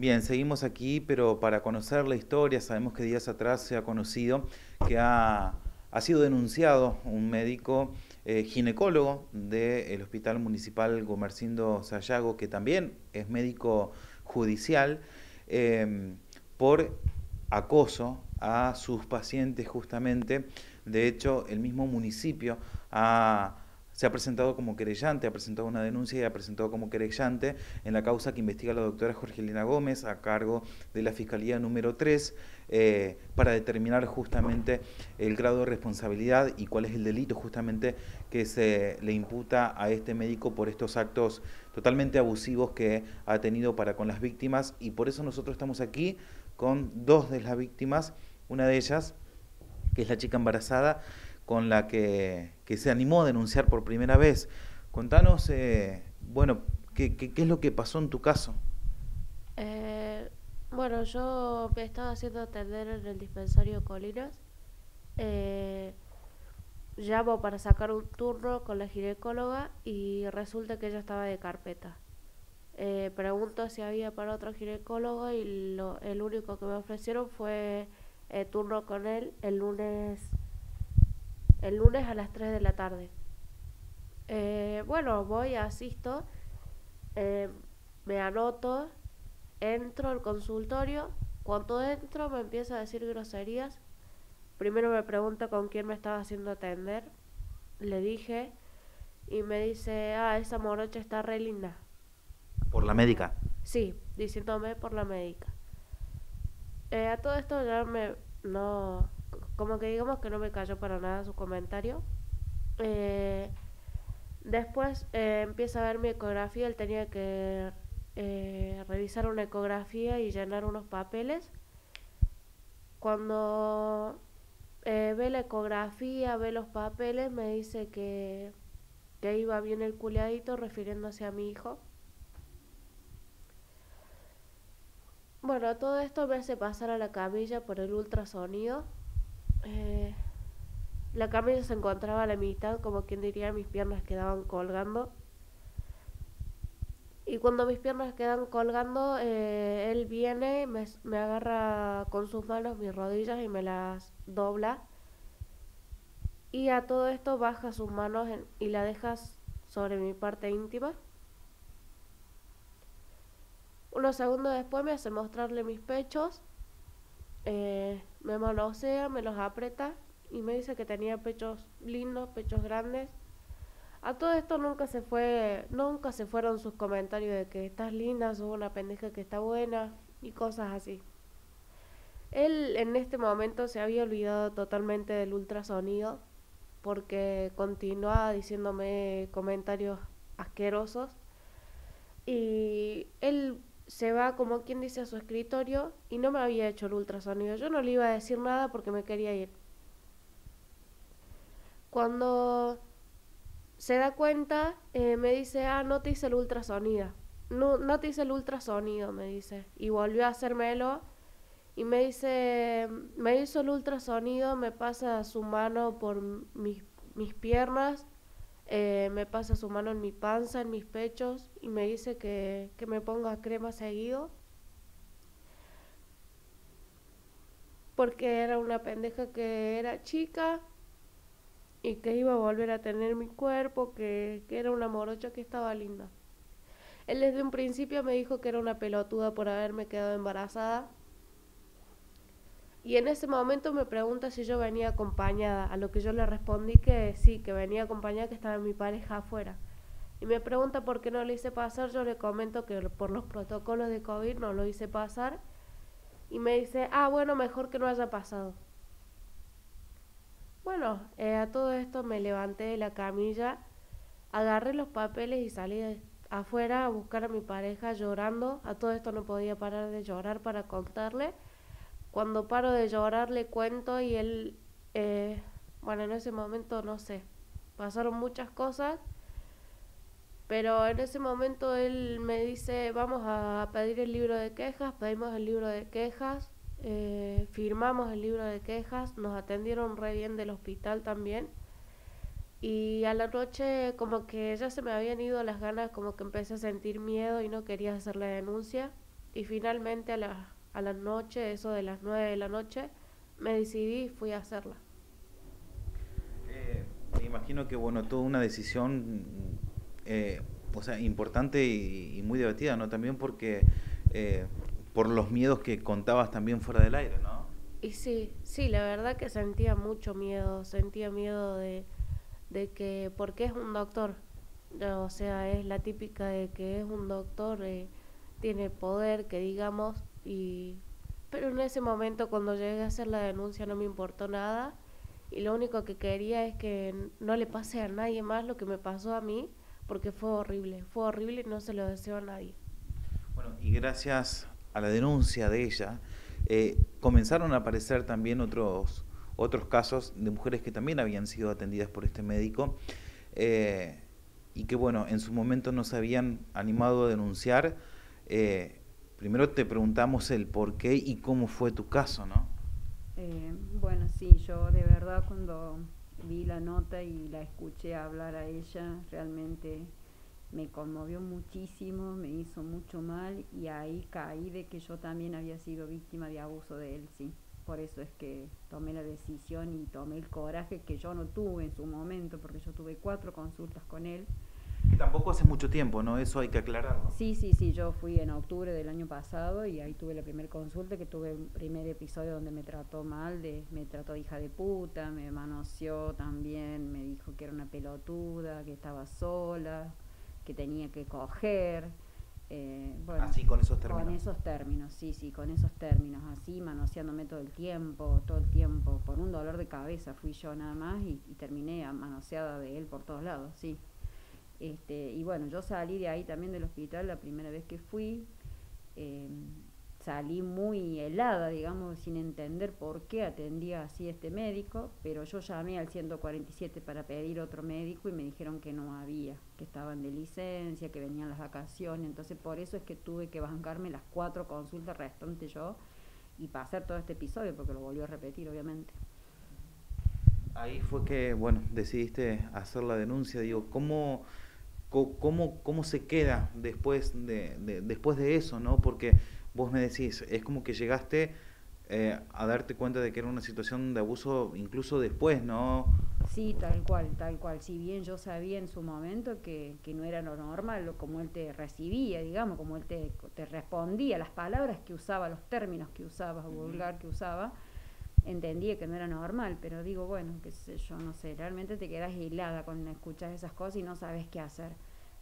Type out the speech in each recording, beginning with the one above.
Bien, seguimos aquí, pero para conocer la historia, sabemos que días atrás se ha conocido que ha, sido denunciado un médico eh, ginecólogo del Hospital Municipal Gomercindo Sayago, que también es médico judicial, em, por acoso a sus pacientes justamente. De hecho, el mismo municipio ha se ha presentado como querellante, ha presentado una denuncia y ha presentado como querellante en la causa que investiga la doctora Jorgelina Gómez a cargo de la Fiscalía número 3 eh, para determinar justamente el grado de responsabilidad y cuál es el delito justamente que se le imputa a este médico por estos actos totalmente abusivos que ha tenido para con las víctimas. Y por eso nosotros estamos aquí con dos de las víctimas, una de ellas que es la chica embarazada con la que, se animó a denunciar por primera vez. Contanos, eh, bueno, ¿qué, ¿qué, es lo que pasó en tu caso? Eh, bueno, yo me estaba haciendo atender en el dispensario Colinas. Eh, llamo para sacar un turno con la ginecóloga y resulta que ella estaba de carpeta. Eh, pregunto si había para otro ginecólogo y lo, el único que me ofrecieron fue turno con él el lunes el lunes a las 3 de la tarde. Eh, bueno, voy, asisto, eh, me anoto, entro al consultorio. Cuando entro me empieza a decir groserías. Primero me pregunta con quién me estaba haciendo atender. Le dije y me dice, ah, esa morocha está re linda. ¿Por la médica? Sí, diciéndome por la médica. Eh, a todo esto ya me no como que digamos que no me cayó para nada su comentario. Eh, después eh, empieza a ver mi ecografía, él tenía que eh, revisar una ecografía y llenar unos papeles. Cuando ve la ecografía, ve los papeles, me dice que, que iba bien el culiadito refiriéndose a mi hijo. Bueno, todo esto me hace pasar a la camilla por el ultrasonido. Eh, la camisa se encontraba a la mitad, como quien diría, mis piernas quedaban colgando. Y cuando mis piernas quedan colgando, eh, él viene, me, me, agarra con sus manos mis rodillas y me las dobla. Y a todo esto baja sus manos y la dejas sobre mi parte íntima. Unos segundos después me hace mostrarle mis pechos eh, me manosea, me los aprieta y me dice que tenía pechos lindos, pechos grandes. A todo esto nunca se fue, nunca se fueron sus comentarios de que estás linda, sos una pendeja que está buena y cosas así. Él en este momento se había olvidado totalmente del ultrasonido porque continuaba diciéndome comentarios asquerosos y él se va como quien dice a su escritorio y no me había hecho el ultrasonido. Yo no le iba a decir nada porque me quería ir. Cuando se da cuenta, eh, me dice, ah, no te hice el ultrasonido. No, no te hice el ultrasonido, me dice. Y volvió a hacérmelo y me dice, me hizo el ultrasonido, me pasa su mano por mis, mis piernas eh, me pasa su mano en mi panza, en mis pechos y me dice que, que me ponga crema seguido. Porque era una pendeja que era chica y que iba a volver a tener mi cuerpo, que, que era una morocha que estaba linda. Él desde un principio me dijo que era una pelotuda por haberme quedado embarazada y en ese momento me pregunta si yo venía acompañada, a lo que yo le respondí que sí, que venía acompañada, que estaba mi pareja afuera. Y me pregunta por qué no lo hice pasar, yo le comento que por los protocolos de COVID no lo hice pasar. Y me dice, ah, bueno, mejor que no haya pasado. Bueno, eh, a todo esto me levanté de la camilla, agarré los papeles y salí afuera a buscar a mi pareja llorando. A todo esto no podía parar de llorar para contarle. Cuando paro de llorar le cuento y él, eh, bueno, en ese momento no sé, pasaron muchas cosas, pero en ese momento él me dice, vamos a pedir el libro de quejas, pedimos el libro de quejas, eh, firmamos el libro de quejas, nos atendieron re bien del hospital también. Y a la noche como que ya se me habían ido las ganas, como que empecé a sentir miedo y no quería hacer la denuncia. y finalmente a la, a la noche, eso de las 9 de la noche, me decidí y fui a hacerla. Eh, me imagino que, bueno, toda una decisión, eh, o sea, importante y, muy debatida, ¿no? También porque, eh, por los miedos que contabas también fuera del aire, ¿no? Y sí, sí, la verdad que sentía mucho miedo, sentía miedo de, de que, porque es un doctor, o sea, es la típica de que es un doctor, eh, tiene poder, que digamos, y pero en ese momento cuando llegué a hacer la denuncia no me importó nada y lo único que quería es que no le pase a nadie más lo que me pasó a mí, porque fue horrible, fue horrible y no se lo deseo a nadie. Bueno, y gracias a la denuncia de ella, eh, comenzaron a aparecer también otros, otros casos de mujeres que también habían sido atendidas por este médico eh, y que, bueno, en su momento no se habían animado a denunciar. Eh, primero te preguntamos el por qué y cómo fue tu caso, ¿no? bueno, sí, yo de verdad cuando vi la nota y la escuché hablar a ella, realmente me conmovió muchísimo, me hizo mucho mal y ahí caí de que yo también había sido víctima de abuso de él, sí. Por eso es que tomé la decisión y tomé el coraje que yo no tuve en su momento, porque yo tuve cuatro consultas con él. Que tampoco hace mucho tiempo, ¿no? Eso hay que aclararlo. Sí, sí, sí, yo fui en octubre del año pasado y ahí tuve la primera consulta, que tuve un primer episodio donde me trató mal, de, me trató de hija de puta, me manoseó también, me dijo que era una pelotuda, que estaba sola, que tenía que coger. Eh, bueno, así, con esos términos. Con esos términos, sí, sí, con esos términos, así, manoseándome todo el tiempo, todo el tiempo, por un dolor de cabeza fui yo nada más y, terminé manoseada de él por todos lados, sí. Este, y bueno, yo salí de ahí también del hospital la primera vez que fui. Eh, salí muy helada, digamos, sin entender por qué atendía así este médico, pero yo llamé al 147 para pedir otro médico y me dijeron que no había, que estaban de licencia, que venían las vacaciones, entonces por eso es que tuve que bancarme las cuatro consultas restantes yo y pasar todo este episodio, porque lo volvió a repetir, obviamente. Ahí fue que, bueno, decidiste hacer la denuncia, digo, ¿cómo, cómo, cómo se queda después de, de después de eso, no? Porque vos me decís, es como que llegaste eh, a darte cuenta de que era una situación de abuso incluso después, ¿no? Sí, tal cual, tal cual. Si bien yo sabía en su momento que, que no era lo normal, como él te recibía, digamos, como él te, te respondía, las palabras que usaba, los términos que usaba, vulgar que usaba, entendía que no era normal, pero digo, bueno, qué sé yo, no sé, realmente te quedas helada con escuchar esas cosas y no sabes qué hacer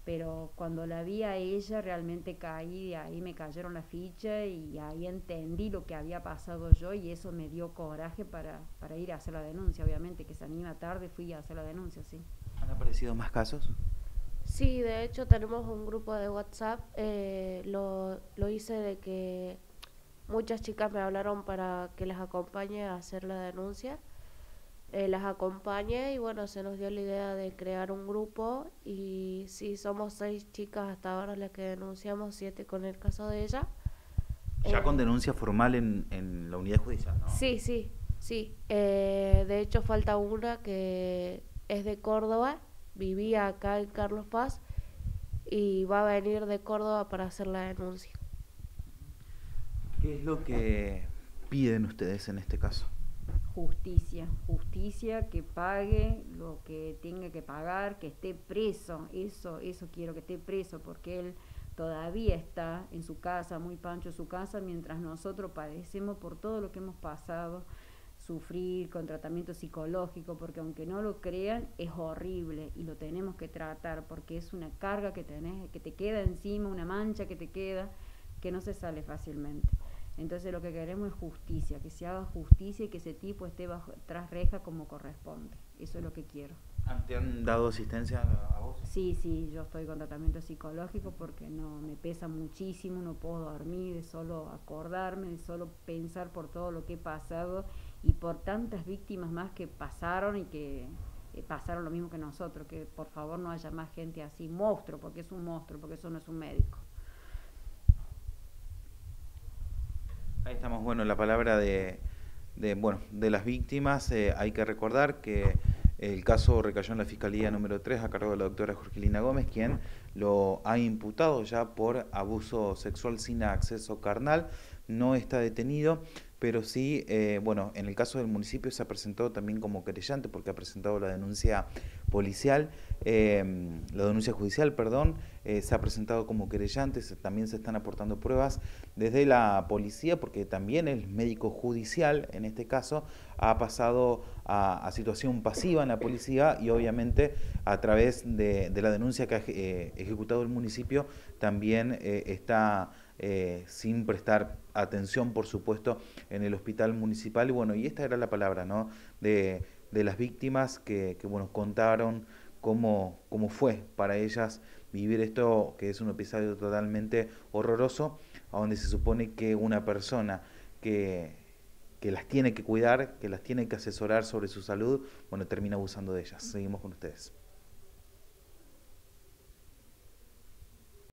pero cuando la vi a ella realmente caí, de ahí me cayeron la ficha y ahí entendí lo que había pasado yo y eso me dio coraje para, para ir a hacer la denuncia, obviamente, que se anima tarde, fui a hacer la denuncia, sí. ¿Han aparecido más casos? Sí, de hecho tenemos un grupo de WhatsApp, eh, lo, lo hice de que muchas chicas me hablaron para que las acompañe a hacer la denuncia eh, las acompañé y bueno, se nos dio la idea de crear un grupo y sí, somos seis chicas hasta ahora las que denunciamos, siete con el caso de ella. Ya con eh, denuncia formal en, en, la unidad judicial, ¿no? Sí, sí, sí. Eh, de hecho falta una que es de Córdoba, vivía acá en Carlos Paz y va a venir de Córdoba para hacer la denuncia. ¿Qué es lo que piden ustedes en este caso? justicia, justicia que pague lo que tenga que pagar, que esté preso, eso, eso quiero que esté preso, porque él todavía está en su casa, muy pancho en su casa, mientras nosotros padecemos por todo lo que hemos pasado, sufrir con tratamiento psicológico, porque aunque no lo crean, es horrible y lo tenemos que tratar, porque es una carga que tenés, que te queda encima, una mancha que te queda, que no se sale fácilmente. Entonces lo que queremos es justicia, que se haga justicia y que ese tipo esté bajo, tras reja como corresponde. Eso es lo que quiero. ¿Te han dado asistencia a vos? Sí, sí, yo estoy con tratamiento psicológico porque no me pesa muchísimo, no puedo dormir, de solo acordarme, de solo pensar por todo lo que he pasado y por tantas víctimas más que pasaron y que eh, pasaron lo mismo que nosotros, que por favor no haya más gente así, monstruo, porque es un monstruo, porque eso no es un médico. Ahí estamos, bueno, la palabra de, bueno, de las víctimas. Eh, hay que recordar que el caso recayó en la Fiscalía número 3 a cargo de la doctora Jorgelina Gómez, quien lo ha imputado ya por abuso sexual sin acceso carnal, no está detenido pero sí, eh, bueno, en el caso del municipio se ha presentado también como querellante porque ha presentado la denuncia policial, em, la denuncia judicial, perdón, eh, se ha presentado como querellante, también se están aportando pruebas desde la policía porque también el médico judicial, en este caso, ha pasado a, situación pasiva en la policía y obviamente a través de, la denuncia que ha eh, ejecutado el municipio también está eh, sin prestar atención, por supuesto, en el hospital municipal. Y bueno, y esta era la palabra, ¿no? De, las víctimas que, que, bueno, contaron cómo, cómo fue para ellas vivir esto, que es un episodio totalmente horroroso, a donde se supone que una persona que, que las tiene que cuidar, que las tiene que asesorar sobre su salud, bueno, termina abusando de ellas. Seguimos con ustedes.